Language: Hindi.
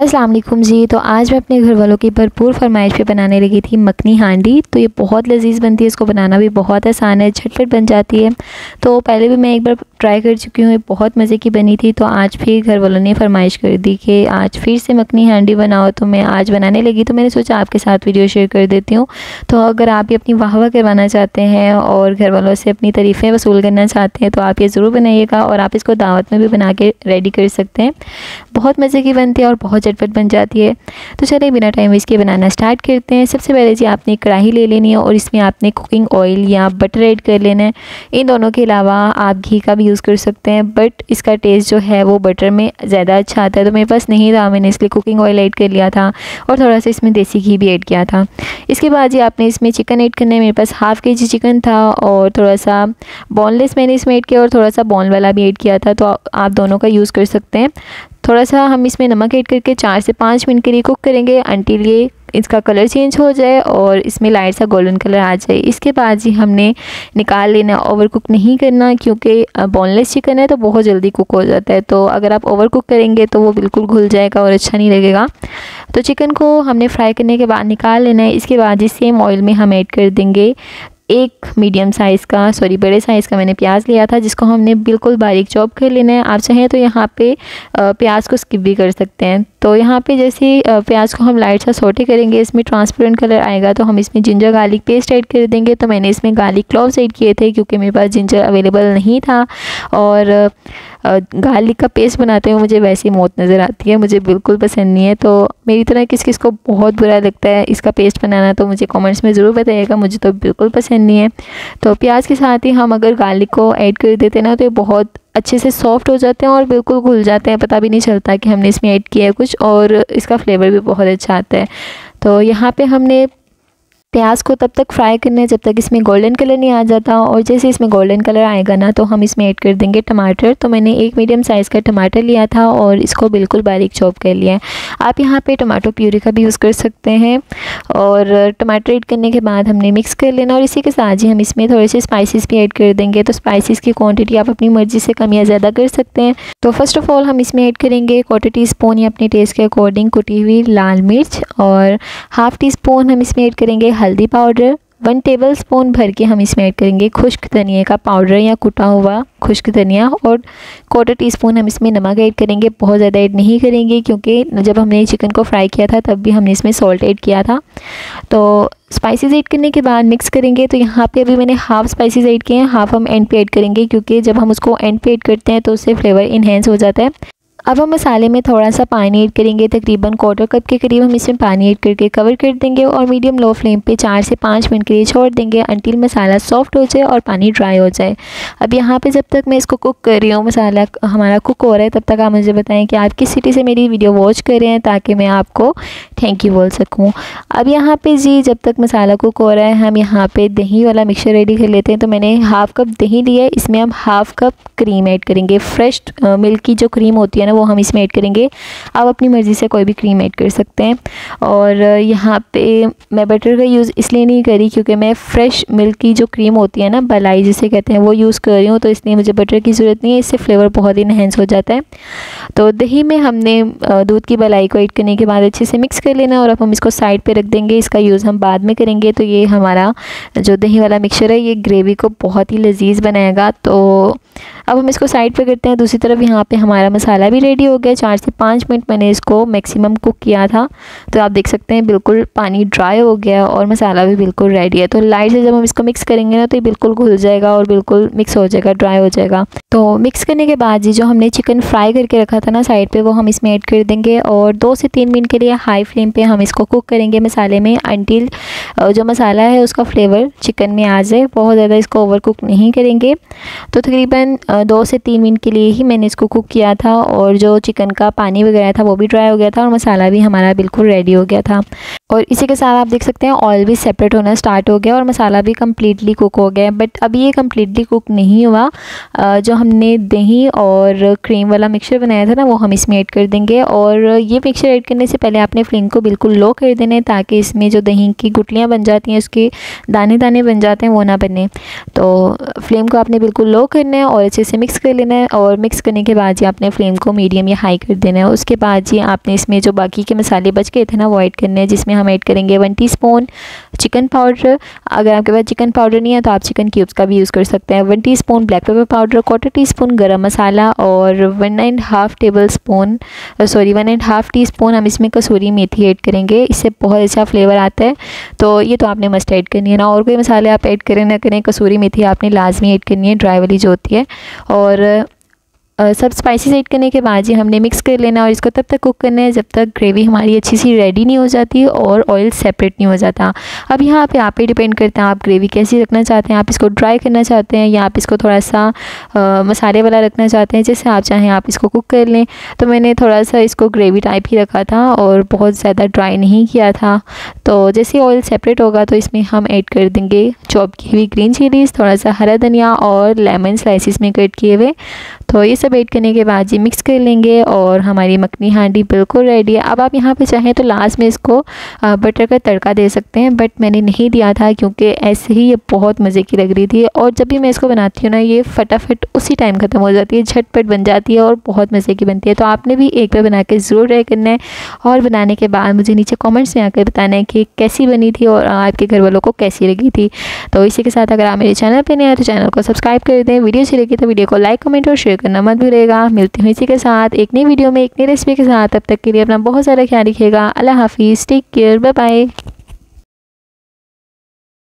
वालेकुम जी। तो आज मैं अपने घर वालों की भरपूर फरमाइश पे बनाने लगी थी मखनी हांडी। तो ये बहुत लजीज़ बनती है, इसको बनाना भी बहुत आसान है, झटपट बन जाती है। तो पहले भी मैं एक बार ट्राई कर चुकी हूँ बहुत मज़े की बनी थी तो आज फिर घर वालों ने फरमाइश कर दी कि आज फिर से मखनी हांडी बनाओ तो मैं आज बनाने लगी तो मैंने सोचा आपके साथ वीडियो शेयर कर देती हूँ। तो अगर आप भी अपनी वाह वाह करवाना चाहते हैं और घर वालों से अपनी तारीफ़ें वसूल करना चाहते हैं तो आप ये ज़रूर बनाइएगा और आप इसको दावत में भी बना के रेडी कर सकते हैं। बहुत मज़े की बनती है और बहुत झटपट बन जाती है। तो चलिए बिना टाइम वेस्ट के बनाना स्टार्ट करते हैं। सबसे पहले जी आपने कढ़ाई ले लेनी है और इसमें आपने कुकिंग ऑयल या बटर ऐड कर लेना है। इन दोनों के अलावा आप घी का भी यूज़ कर सकते हैं बट इसका टेस्ट जो है वो बटर में ज़्यादा अच्छा आता है। तो मेरे पास नहीं था, मैंने इसलिए कुकिंग ऑयल ऐड कर लिया था और थोड़ा सा इसमें देसी घी भी ऐड किया था। इसके बाद जी आपने इसमें चिकन ऐड करना है। मेरे पास हाफ़ के जी चिकन था और थोड़ा सा बोनलेस मैंने इसमें ऐड किया और थोड़ा सा बोन वाला भी ऐड किया था। तो आप दोनों का यूज़ कर सकते हैं। थोड़ा सा हम इसमें नमक ऐड करके चार से पाँच मिनट के लिए कुक करेंगे अंटिल ये इसका कलर चेंज हो जाए और इसमें लाइट सा गोल्डन कलर आ जाए। इसके बाद जी हमने निकाल लेना ओवर कुक नहीं करना क्योंकि बोनलेस चिकन है तो बहुत जल्दी कुक हो जाता है। तो अगर आप ओवर कुक करेंगे तो वो बिल्कुल घुल जाएगा और अच्छा नहीं लगेगा। तो चिकन को हमने फ्राई करने के बाद निकाल लेना है। इसके बाद जी सेम ऑयल में हम ऐड कर देंगे एक मीडियम साइज़ का सॉरी बड़े साइज़ का मैंने प्याज लिया था, जिसको हमने बिल्कुल बारीक चॉप कर लेना है। आप चाहें तो यहाँ पे प्याज को स्किप भी कर सकते हैं। तो यहाँ पे जैसे प्याज को हम लाइट सा सोटे करेंगे, इसमें ट्रांसपेरेंट कलर आएगा तो हम इसमें जिंजर गार्लिक पेस्ट ऐड कर देंगे। तो मैंने इसमें गार्लिक क्लॉव्स ऐड किए थे, क्योंकि मेरे पास जिंजर अवेलेबल नहीं था। और गार्लिक का पेस्ट बनाते हुए मुझे वैसी मौत नज़र आती है, मुझे बिल्कुल पसंद नहीं है तो मेरी तरह किस किस को बहुत बुरा लगता है, इसका पेस्ट बनाना तो मुझे कमेंट्स में ज़रूर बताइएगा, मुझे तो बिल्कुल पसंद नहीं है। तो प्याज के साथ ही हम अगर गार्लिक को ऐड कर देते ना तो ये बहुत अच्छे से सॉफ्ट हो जाते हैं और बिल्कुल घुल जाते हैं, पता भी नहीं चलता कि हमने इसमें ऐड किया है कुछ, और इसका फ्लेवर भी बहुत अच्छा आता है। तो यहाँ पे हमने प्याज को तब तक फ्राई करना है जब तक इसमें गोल्डन कलर नहीं आ जाता और जैसे इसमें गोल्डन कलर आएगा ना तो हम इसमें ऐड कर देंगे टमाटर। तो मैंने एक मीडियम साइज़ का टमाटर लिया था और इसको बिल्कुल बारीक चॉप कर लिया है। आप यहाँ पे टमाटो प्यूरी का भी यूज़ कर सकते हैं और टमाटर ऐड करने के बाद हमने मिक्स कर लेना और इसी के साथ ही हम इसमें थोड़े से स्पाइसिस भी ऐड कर देंगे। तो स्पाइसिस की क्वान्टिटी आप अपनी मर्ज़ी से कम या ज़्यादा कर सकते हैं। तो फ़र्स्ट ऑफ़ ऑल हम इसमें ऐड करेंगे क्वार्टर टी स्पून या अपने टेस्ट के अकॉर्डिंग कुटी हुई लाल मिर्च और हाफ़ टी स्पून हम इसमें ऐड करेंगे हल्दी पाउडर वन टेबल स्पून भर के हम इसमें ऐड करेंगे खुश्क धनिया का पाउडर या कुटा हुआ खुश्क धनिया और क्वार्टर टी स्पून हम इसमें नमक ऐड करेंगे। बहुत ज़्यादा ऐड नहीं करेंगे क्योंकि जब हमने चिकन को फ्राई किया था तब भी हमने इसमें सॉल्ट ऐड किया था। तो स्पाइसेस ऐड करने के बाद मिक्स करेंगे। तो यहाँ पे अभी मैंने हाफ़ स्पाइसेस ऐड किए हैं हाफ़ हम एंड पे ऐड करेंगे क्योंकि जब हम उसको एंड पे ऐड करते हैं तो उससे फ्लेवर इन्हेंस हो जाता है। अब हम मसाले में थोड़ा सा पानी ऐड करेंगे, तकरीबन क्वार्टर कप के करीब हम इसमें पानी ऐड करके कवर कर देंगे और मीडियम लो फ्लेम पे चार से पाँच मिनट के लिए छोड़ देंगे अंटिल मसाला सॉफ्ट हो जाए और पानी ड्राई हो जाए। अब यहाँ पे जब तक मैं इसको कुक कर रही हूँ, मसाला हमारा कुक हो रहा है, तब तक आप मुझे बताएँ कि आप किस सिटी से मेरी वीडियो वॉच कर रहे हैं ताकि मैं आपको थैंक यू बोल सकूँ। अब यहाँ पर जी, जब तक मसाला कुक हो रहा है, हम यहाँ पर दही वाला मिक्सर रेडी कर लेते हैं। तो मैंने हाफ़ कप दही लिया है, इसमें हम हाफ़ कप क्रीम ऐड करेंगे। फ्रेश मिल्क की जो क्रीम होती है ना, वो हम इसमें ऐड करेंगे। करेंगे आप अपनी मर्ज़ी से कोई भी क्रीम ऐड कर सकते हैं। और यहाँ पे मैं बटर का यूज़ इसलिए नहीं करी क्योंकि मैं फ़्रेश मिल्क की जो क्रीम होती है ना, बलाई जिसे कहते हैं, वो यूज़ कर रही हूँ। तो इसलिए मुझे बटर की ज़रूरत नहीं है, इससे फ्लेवर बहुत ही इन्हेंस हो जाता है। तो दही में हमने दूध की बलाई को ऐड करने के बाद अच्छे से मिक्स कर लेना और अब हम इसको साइड पे रख देंगे। इसका यूज़ हम बाद में करेंगे। तो ये हमारा जो दही वाला मिक्सर है, ये ग्रेवी को बहुत ही लजीज बनाएगा। तो अब हम इसको साइड पे करते हैं। दूसरी तरफ़ यहाँ पे हमारा मसाला भी रेडी हो गया। चार से पाँच मिनट मैंने इसको मैक्सिमम कुक किया था। तो आप देख सकते हैं, बिल्कुल पानी ड्राई हो गया और मसाला भी बिल्कुल रेडी है। तो लाइट से जब हम इसको मिक्स करेंगे ना तो ये बिल्कुल घुल जाएगा और बिल्कुल मिक्स हो जाएगा ड्राई हो जाएगा। तो मिक्स करने के बाद जी जो हमने चिकन फ्राई करके रखा था ना साइड पर वो हम इसमें ऐड कर देंगे और दो से तीन मिनट के लिए हाई फ्लेम पर हम इसको कुक करेंगे मसाले में अनटिल जो मसाला है उसका फ्लेवर चिकन में आ जाए। बहुत ज़्यादा इसको ओवर कुक नहीं करेंगे। तो तकरीबन दो से तीन मिनट के लिए ही मैंने इसको कुक किया था और जो चिकन का पानी वगैरह था वो भी ड्राई हो गया था और मसाला भी हमारा बिल्कुल रेडी हो गया था। और इसी के साथ आप देख सकते हैं ऑयल भी सेपरेट होना स्टार्ट हो गया और मसाला भी कम्प्लीटली कुक हो गया बट अभी ये कम्प्लीटली कुक नहीं हुआ। जो हमने दही और क्रीम वाला मिक्सचर बनाया था ना, वो हम इसमें ऐड कर देंगे। और ये मिक्सचर ऐड करने से पहले आपने फ्लेम को बिल्कुल लो कर देना है, ताकि इसमें जो दही की गुटलियाँ बन जाती हैं, उसके दाने दाने बन जाते हैं, वो ना बने। तो फ्लेम को आपने बिल्कुल लो करना है और अच्छे से मिक्स कर लेना है। और मिक्स करने के बाद जी आपने फ्लेम को मीडियम या हाई कर देना है। उसके बाद जी आपने इसमें जो बाकी के मसाले बच गए थे ना, वो ऐड करने हैं, जिसमें हम ऐड करेंगे वन टीस्पून चिकन पाउडर अगर आपके पास चिकन पाउडर नहीं है तो आप चिकन क्यूब्स का भी यूज़ कर सकते हैं। One teaspoon black pepper powder quarter teaspoon गर्म मसाला और one and half tablespoon sorry one and half teaspoon हम इसमें कसूरी मेथी ऐड करेंगे। इससे बहुत अच्छा फ्लेवर आता है। तो ये तो आपने मस्ट ऐड करनी है ना। और कोई मसाले आप ऐड करें ना करें, कसूरी मेथी आपने लाजमी ऐड करनी है ड्राई वाली जो होती है। और सब स्पाइसेस ऐड करने के बाद ही हमने मिक्स कर लेना और इसको तब तक कुक करना है जब तक ग्रेवी हमारी अच्छी सी रेडी नहीं हो जाती और ऑयल सेपरेट नहीं हो जाता। अब यहाँ पे आप ही डिपेंड करते हैं आप ग्रेवी कैसी रखना चाहते हैं, आप इसको ड्राई करना चाहते हैं या आप इसको थोड़ा सा मसाले वाला रखना चाहते हैं, जैसे आप चाहें आप इसको कुक कर लें। तो मैंने थोड़ा सा इसको ग्रेवी टाइप ही रखा था और बहुत ज़्यादा ड्राई नहीं किया था। तो जैसे ऑयल सेपरेट होगा तो इसमें हम ऐड कर देंगे चॉप की हुई ग्रीन चिलीज़ थोड़ा सा हरा धनिया और लेमन स्लाइसिस में कट किए हुए। तो ये सब ऐड करने के बाद ये मिक्स कर लेंगे और हमारी मखनी हांडी बिल्कुल रेडी है। अब आप यहाँ पे चाहें तो लास्ट में इसको बटर का तड़का दे सकते हैं बट मैंने नहीं दिया था क्योंकि ऐसे ही ये बहुत मज़े की लग रही थी और जब भी मैं इसको बनाती हूँ ना, ये फटाफट उसी टाइम ख़त्म हो जाती है, झटपट बन जाती है और बहुत मज़े की बनती है। तो आपने भी एक बार बना के ज़रूर ट्राई करना है और बनाने के बाद मुझे नीचे कॉमेंट्स में आकर बताना है कि कैसी बनी थी और आपके घर वालों को कैसी लगी थी। तो इसी के साथ अगर आप मेरे चैनल पर नहीं आए तो चैनल को सब्सक्राइब कर दें। वीडियो अच्छी लगी तो वीडियो को लाइक कमेंट और शेयर करना मत भूलेगा मिलती हूँ इसी के साथ एक नई वीडियो में, एक नई रेसिपी के साथ। तब तक के लिए अपना बहुत सारा ख्याल रखिएगा। अल्लाह हाफिज़। Take care bye bye